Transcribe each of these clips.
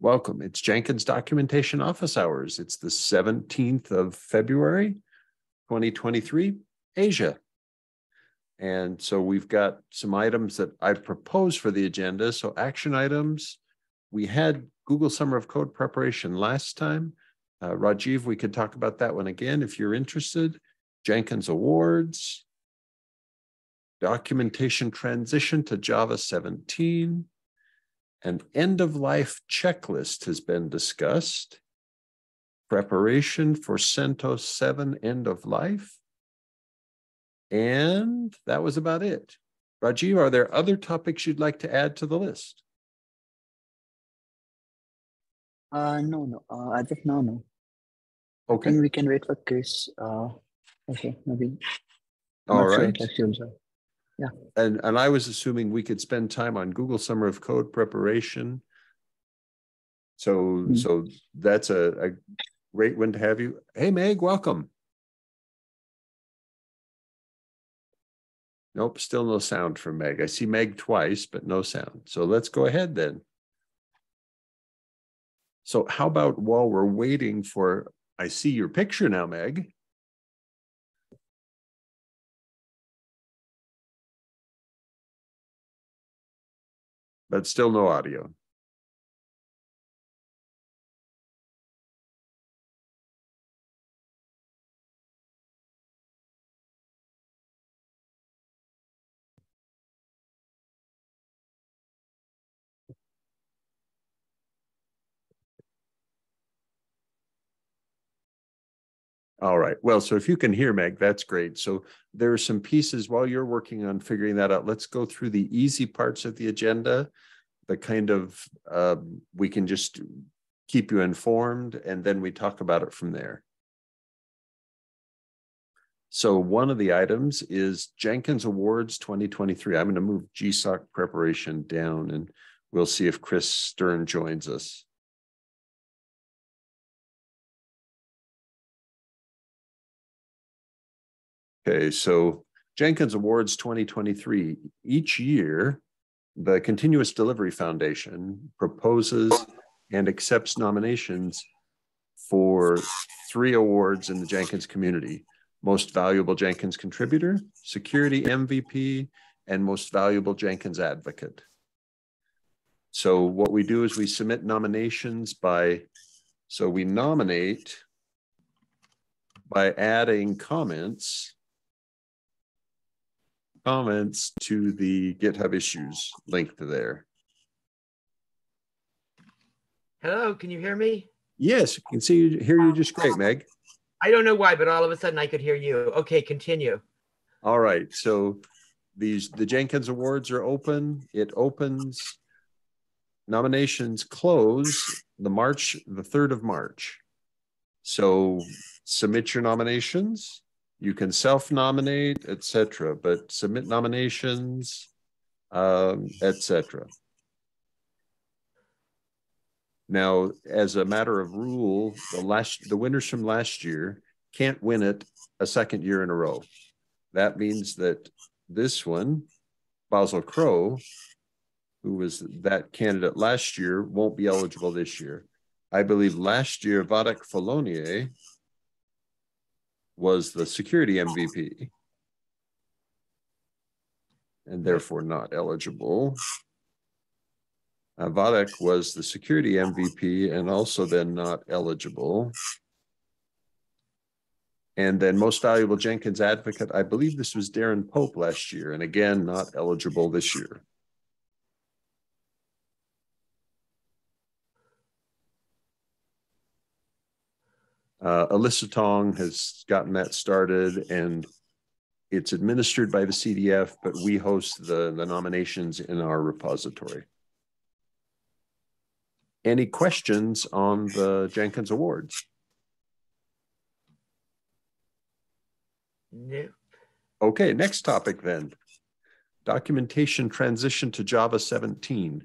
Welcome. It's Jenkins Documentation Office Hours. It's the 17th of February, 2023, Asia. And so we've got some items that I've proposed for the agenda. So action items, we had Google Summer of Code preparation last time. Uh, Rajiv, we could talk about that one again if you're interested. Jenkins Awards, documentation transition to Java 17, an end of life checklist has been discussed. Preparation for CentOS 7 end of life. And that was about it. Rajiv, are there other topics you'd like to add to the list? Uh, no, no. Uh, as of now, no. Okay. I think we can wait for Kris. Uh, okay, maybe. All Not sure right. if you'll join. And, and I was assuming we could spend time on Google Summer of Code preparation. So, Hmm. so that's a, a great one to have you. Hey, Meg, welcome. Nope, still no sound from Meg. I see Meg twice, but no sound. So let's go ahead then. So how about while we're waiting for, I see your picture now, Meg. But still no audio. All right. Well, so if you can hear Meg, that's great. So there are some pieces while you're working on figuring that out. Let's go through the easy parts of the agenda. The kind of uh, we can just keep you informed, and then we talk about it from there. So one of the items is Jenkins Awards 2023. I'm going to move GSOC preparation down, and we'll see if Kris Stern joins us. Okay, so Jenkins Awards 2023, each year, the Continuous Delivery Foundation proposes and accepts nominations for three awards in the Jenkins community. Most Valuable Jenkins Contributor, Security MVP, and Most Valuable Jenkins Advocate. So what we do is we submit nominations by, so we nominate by adding comments comments to the GitHub issues link to there. Hello, can you hear me? Yes, you can see you, hear you just great, Meg. I don't know why, but all of a sudden I could hear you. Okay, continue. All right, so these the Jenkins Awards are open. It opens nominations close the March the 3rd of March. So submit your nominations. You can self-nominate, etc., but submit nominations, um, etc. Now, as a matter of rule, the last the winners from last year can't win it a second year in a row. That means that this one, Basil Crow, who was that candidate last year, won't be eligible this year. I believe last year Wadeck Follonier was the security MVP and therefore not eligible. Uh, Wadeck was the security MVP and also then not eligible. And then most valuable Jenkins advocate, I believe this was Darin Pope last year, and again, not eligible this year. Uh, Alyssa Tong has gotten that started and it's administered by the CDF, but we host the, the nominations in our repository. Any questions on the Jenkins Awards? No. Okay, next topic then. Documentation transition to Java 17.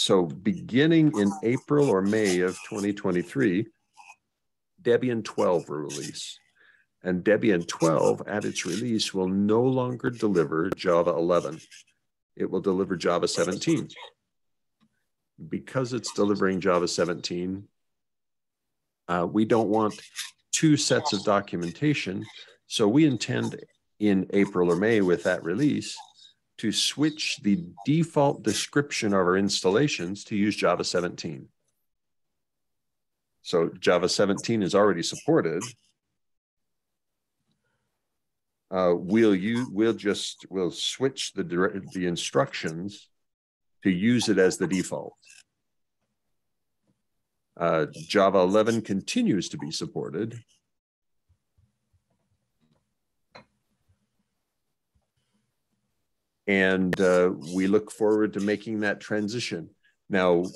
So beginning in April or May of 2023, Debian 12 will release. And Debian 12 at its release will no longer deliver Java 11. It will deliver Java 17. because it's delivering Java 17, uh, we don't want two sets of documentation. So we intend in April or May with that release to switch the default description of our installations to use Java 17. So Java 17 is already supported. Uh, we'll use, we'll just, we'll switch the, the instructions to use it as the default. Uh, Java 11 continues to be supported. And uh, we look forward to making that transition. Now,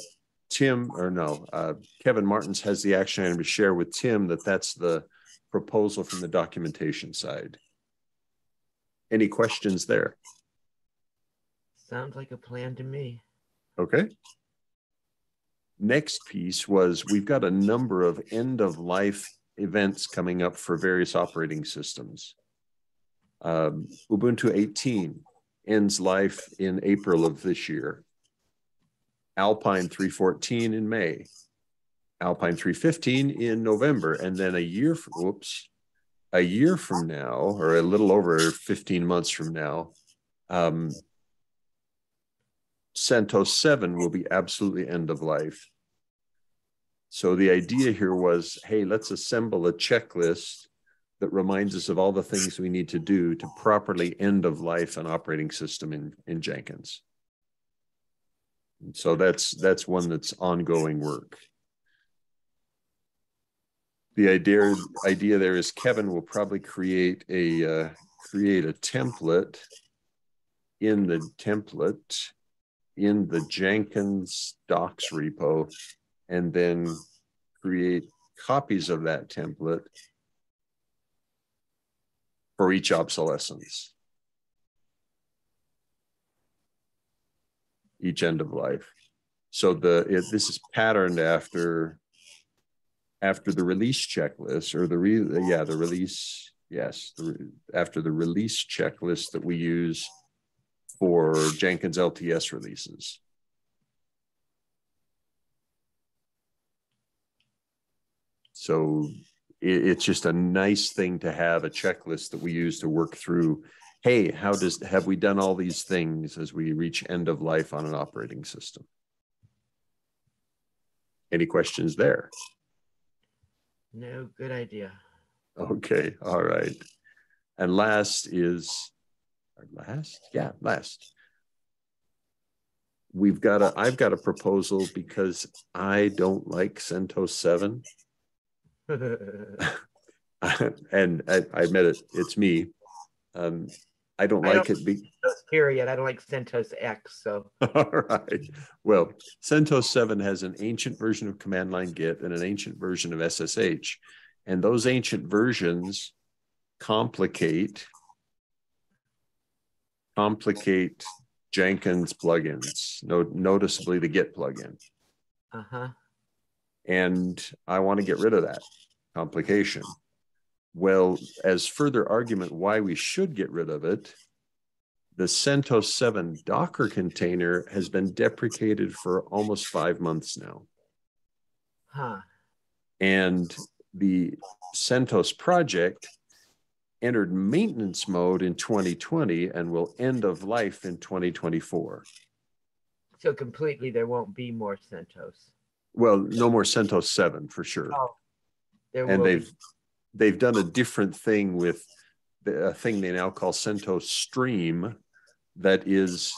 Tim, or no, uh, Kevin Martens has the action item to share with Tim that that's the proposal from the documentation side. Any questions there? Sounds like a plan to me. Okay. Next piece was we've got a number of end of life events coming up for various operating systems. Um, Ubuntu 18 ends life in April of this year. Alpine 314 in May, Alpine 315 in November, and then a year, from, whoops, a year from now, or a little over 15 months from now, um, CentOS 7 will be absolutely end of life. So the idea here was, hey, let's assemble a checklist that reminds us of all the things we need to do to properly end of life an operating system in, in Jenkins. So that's that's one that's ongoing work. The idea idea there is Kevin will probably create a uh, create a template in the template in the Jenkins docs repo and then create copies of that template for each obsolescence. each end of life. So the it, this is patterned after after the release checklist or the re, yeah the release yes the, after the release checklist that we use for Jenkins LTS releases. So it's just a nice thing to have a checklist that we use to work through hey, how does have we done all these things as we reach end of life on an operating system? Any questions there? No, good idea. Okay, all right. And last is our last, yeah, last. We've got a I've got a proposal because I don't like CentOS 7. and I, I admit it, it's me. Um, I don't I like don't, it. Be- period. I don't like CentOS X. So all right. Well, CentOS 7 has an ancient version of command line Git and an ancient version of SSH. And those ancient versions complicate complicate Jenkins plugins, no, noticeably the Git plugin. Uh-huh. And I want to get rid of that complication. Well, as further argument why we should get rid of it, the CentOS 7 Docker container has been deprecated for almost five months now. Huh. And the CentOS project entered maintenance mode in 2020 and will end of life in 2024. So completely there won't be more CentOS. Well, no more CentOS 7 for sure. Oh, and they've they've done a different thing with a thing they now call CentOS Stream that is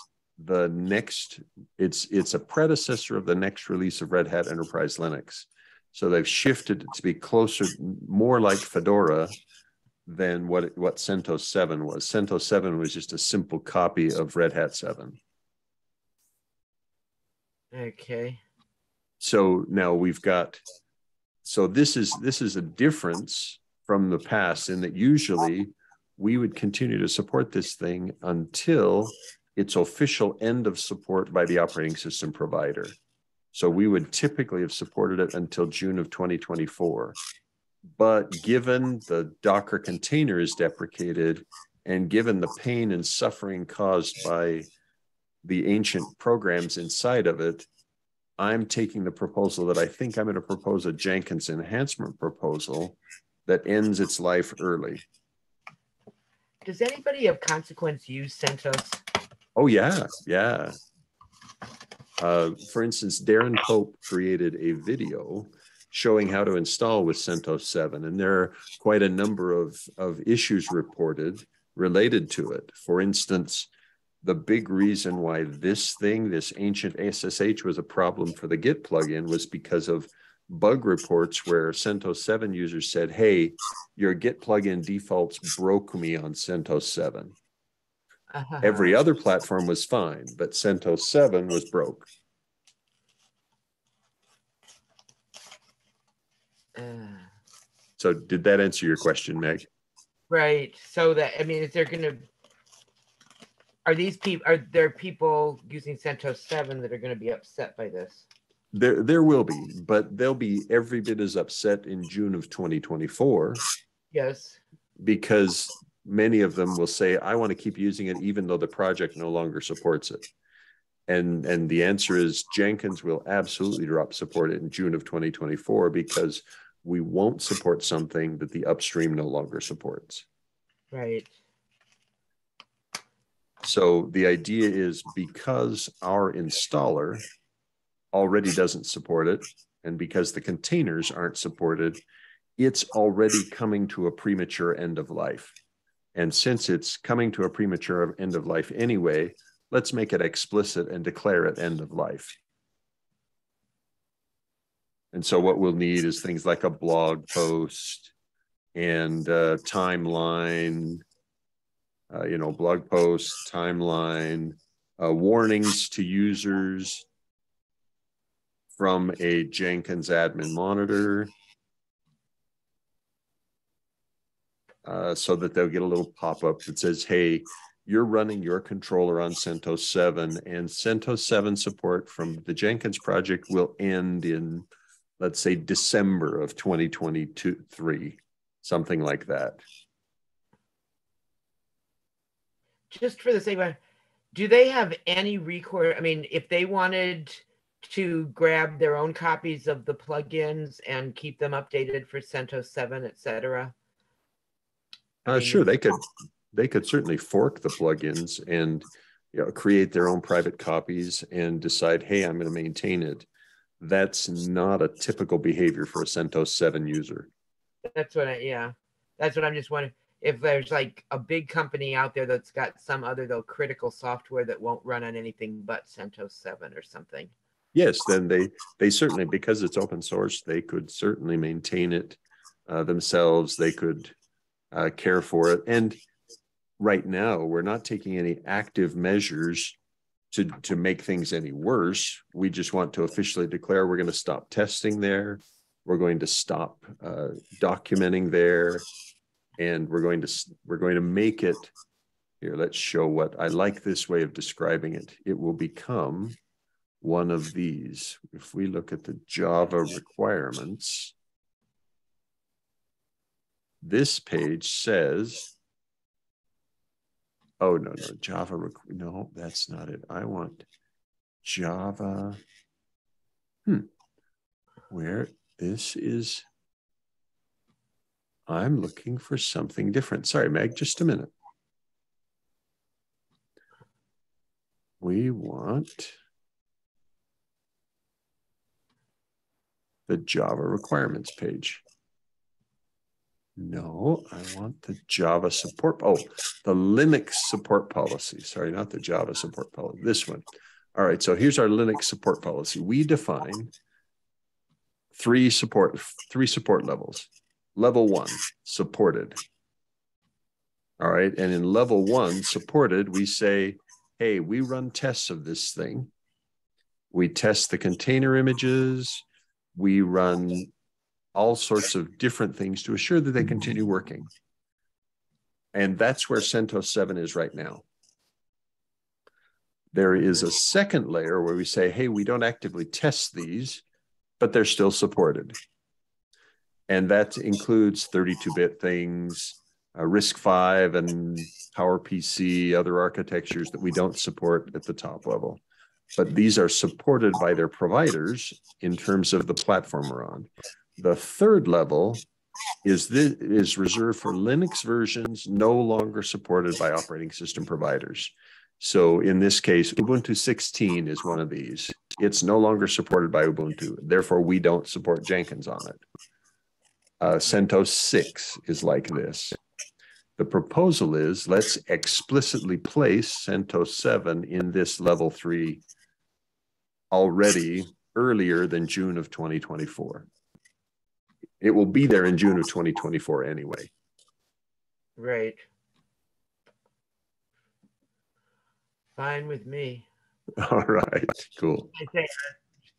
the next it's it's a predecessor of the next release of Red Hat Enterprise Linux. So they've shifted it to be closer more like Fedora than what what CentOS 7 was. CentOS 7 was just a simple copy of Red Hat 7. Okay. So now we've got so this is this is a difference from the past in that usually we would continue to support this thing until its official end of support by the operating system provider. So we would typically have supported it until June of 2024. But given the Docker container is deprecated and given the pain and suffering caused by the ancient programs inside of it, I'm taking the proposal that I think I'm going to propose a Jenkins enhancement proposal that ends its life early. Does anybody of consequence use CentOS? Oh, yeah, yeah. Uh, for instance, Darin Pope created a video showing how to install with CentOS 7, and there are quite a number of, of issues reported related to it. For instance, the big reason why this thing, this ancient SSH, was a problem for the Git plugin was because of bug reports where CentOS 7 users said, Hey, your Git plugin defaults broke me on CentOS 7. Uh-huh. Every other platform was fine, but CentOS 7 was broke. Uh, So, did that answer your question, Meg? right. So that I mean, is there gonna are these people are there people using CentOS 7 that are gonna be upset by this? There, there will be, but they'll be every bit as upset in June of 2024 Yes. because many of them will say, I want to keep using it even though the project no longer supports it. And, and the answer is Jenkins will absolutely drop support in June of 2024 because we won't support something that the upstream no longer supports. Right. So the idea is because our installer already doesn't support it, and because the containers aren't supported, it's already coming to a premature end of life. And since it's coming to a premature end of life anyway, let's make it explicit and declare it end of life. And so what we'll need is things like a blog post and a timeline, uh, you know, blog posts, timeline, uh, warnings to users from a Jenkins admin monitor. Uh, so that they'll get a little pop-up that says, hey, you're running your controller on CentOS 7 and CentOS 7 support from the Jenkins project will end in, let's say, December of 2022, three, something like that. Just for the sake of do they have any record? I mean, if they wanted to grab their own copies of the plugins and keep them updated for CentOS 7, et cetera? Uh, mean, sure, they could, they could certainly fork the plugins and, you know, create their own private copies and decide, hey, I'm going to maintain it. That's not a typical behavior for a CentOS 7 user. That's what I, yeah. That's what I'm just wondering. If there's like a big company out there that's got some other though critical software that won't run on anything but CentOS 7 or something. Yes, then they, they certainly, because it's open source, they could certainly maintain it uh, themselves. They could uh, care for it. And right now, we're not taking any active measures to, to make things any worse. We just want to officially declare we're going to stop testing there. We're going to stop uh, documenting there, and we're going to we're going to make it here. Let's show what I like this way of describing it. It will become one of these. If we look at the Java requirements, this page says, oh, no, no, Java, no, that's not it. I want Java, hmm, where this is, I'm looking for something different. Sorry, Meg, just a minute. We want the Java requirements page. No, I want the Java support. Oh, the Linux support policy. Sorry, not the Java support policy. This one. All right. So here's our Linux support policy. We define three support three support levels. Level one, supported. All right. And in level one, supported, we say, hey, we run tests of this thing. We test the container images. We run all sorts of different things to assure that they continue working. And that's where CentOS 7 is right now. There is a second layer where we say, hey, we don't actively test these, but they're still supported. And that includes 32 bit things, uh, RISC-V and PowerPC, other architectures that we don't support at the top level. but these are supported by their providers in terms of the platform we're on. The third level is this is reserved for Linux versions no longer supported by operating system providers. So in this case, Ubuntu 16 is one of these. It's no longer supported by Ubuntu. Therefore, we don't support Jenkins on it. Uh, CentOS 6 is like this. The proposal is let's explicitly place CentOS 7 in this level three already earlier than June of 2024. It will be there in June of 2024 anyway. Right. Fine with me. All right, cool.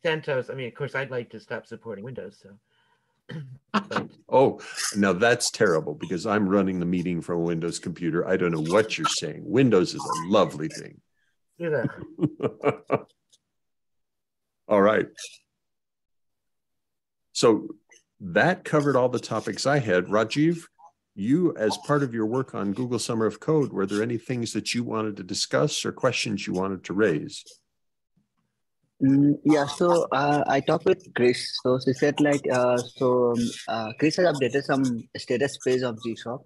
CentOS. I mean, of course, I'd like to stop supporting Windows. So. Oh, now that's terrible because I'm running the meeting from a Windows computer. I don't know what you're saying. Windows is a lovely thing. yeah. All right. So that covered all the topics I had. Rajiv, you, as part of your work on Google Summer of Code, were there any things that you wanted to discuss or questions you wanted to raise? Mm, yeah, so uh, I talked with Kris. So she said like, uh, so um, uh, Kris has updated some status page of GSoC.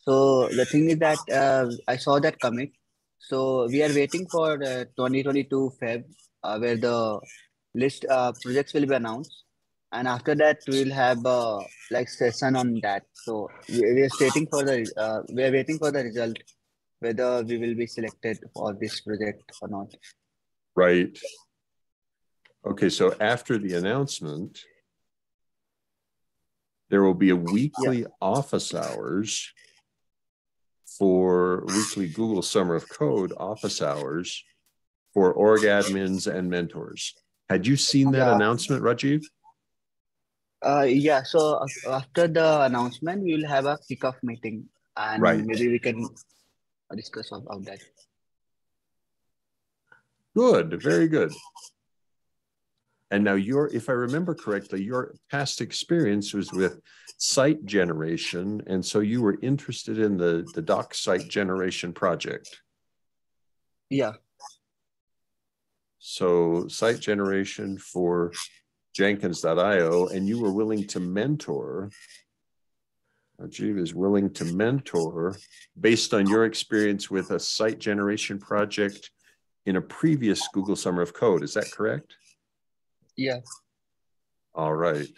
So the thing is that uh, I saw that commit. So we are waiting for uh, 2022 Feb, uh, where the list uh, projects will be announced. And after that, we'll have uh, like session on that. So we, we are waiting for the uh, we are waiting for the result, whether we will be selected for this project or not. Right. Okay, so after the announcement, there will be a weekly office hours for weekly Google Summer of Code office hours for org admins and mentors. Had you seen that Yeah. announcement, Rajiv? Uh, yeah, so after the announcement, we will have a kickoff meeting and Right. maybe we can discuss about that. Good, very good. And now your, if I remember correctly, your past experience was with site generation. And so you were interested in the, the doc site generation project. Yeah, So site generation for Jenkins.io, and you were willing to mentor. Oh, Rajiv is willing to mentor based on your experience with a site generation project in a previous Google Summer of Code. Is that correct? Yeah, All right.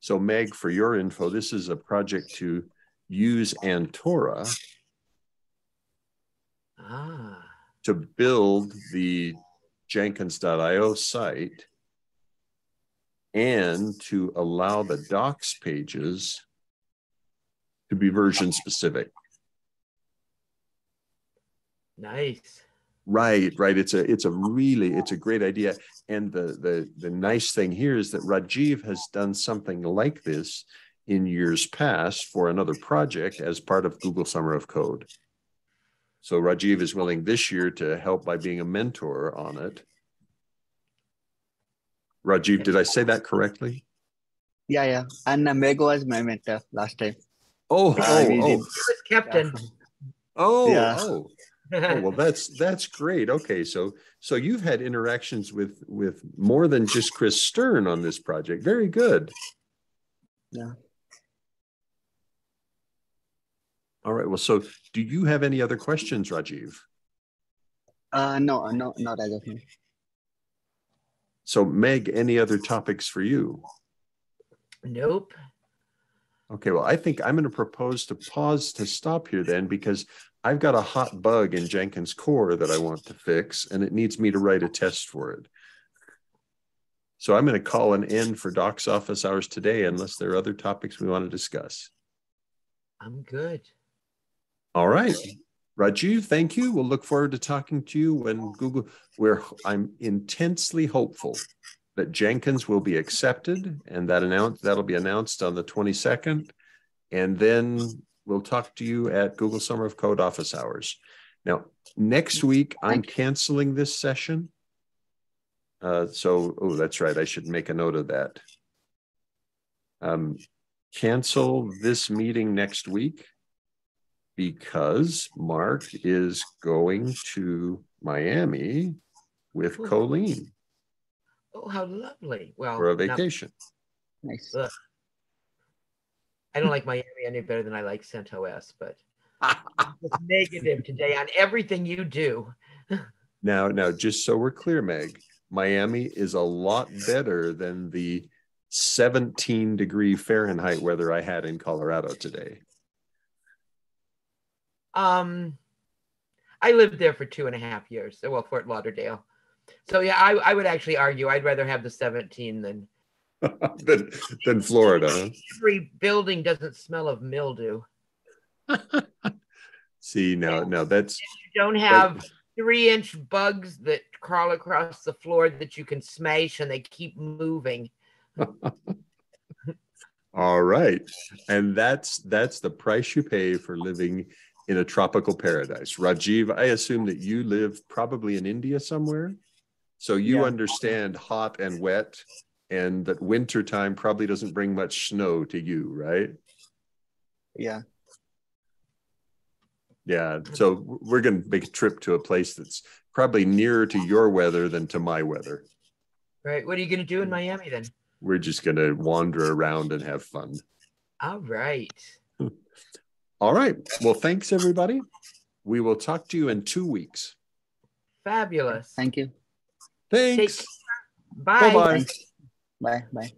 So Meg, for your info, this is a project to use Antora Ah. to build the Jenkins.io site and to allow the docs pages to be version specific. Nice. Right, right. It's a it's a really it's a great idea. And the the the nice thing here is that Rajiv has done something like this in years past for another project as part of Google Summer of Code. So Rajiv is willing this year to help by being a mentor on it. Rajiv, did I say that correctly? yeah, yeah. And uh, Meg was my mentor last time. Oh, Uh, oh, oh, He was captain. oh, Yeah. oh. Oh, well, that's that's great. Okay, so so you've had interactions with with more than just Kris Stern on this project. Very good. Yeah. All right. Well, so do you have any other questions, Rajiv? Uh, no, no, not as of now. So Meg, any other topics for you? nope. Okay, well, I think I'm going to propose to pause to stop here then because I've got a hot bug in Jenkins core that I want to fix and it needs me to write a test for it. So I'm going to call an end for Doc's office hours today unless there are other topics we want to discuss. I'm good. All right. Rajiv, thank you. We'll look forward to talking to you when Google, where I'm intensely hopeful that Jenkins will be accepted and that announce that'll be announced on the 22nd. And then we'll talk to you at Google Summer of Code office hours. Now, next week, I'm you. canceling this session. Uh, so, oh, that's right. I should make a note of that. Um, cancel this meeting next week because Mark is going to Miami with Ooh. Colleen Oh, how lovely. Well, for a now, vacation. Nice. Ugh. I don't like Miami any better than I like CentOS, but it's negative today on everything you do. Now, now, just so we're clear, Meg, Miami is a lot better than the 17 degree Fahrenheit weather I had in Colorado today. Um, I lived there for two and a half years. Well, Fort Lauderdale. So yeah, I, I would actually argue I'd rather have the 17 than than, than Florida. every building doesn't smell of mildew. See, now, now that's You don't have three inch bugs that crawl across the floor that you can smash and they keep moving. all right. And that's that's the price you pay for living in a tropical paradise. Rajiv, I assume that you live probably in India somewhere. So you Yeah. understand hot and wet and that winter time probably doesn't bring much snow to you, right? Yeah. Yeah. So we're going to make a trip to a place that's probably nearer to your weather than to my weather. Right. What are you going to do in Miami then? We're just going to wander around and have fun. All right. All right. Well, thanks, everybody. We will talk to you in two weeks. Fabulous. Thank you. Thanks. Bye. Bye-bye. Thanks. Bye. Bye.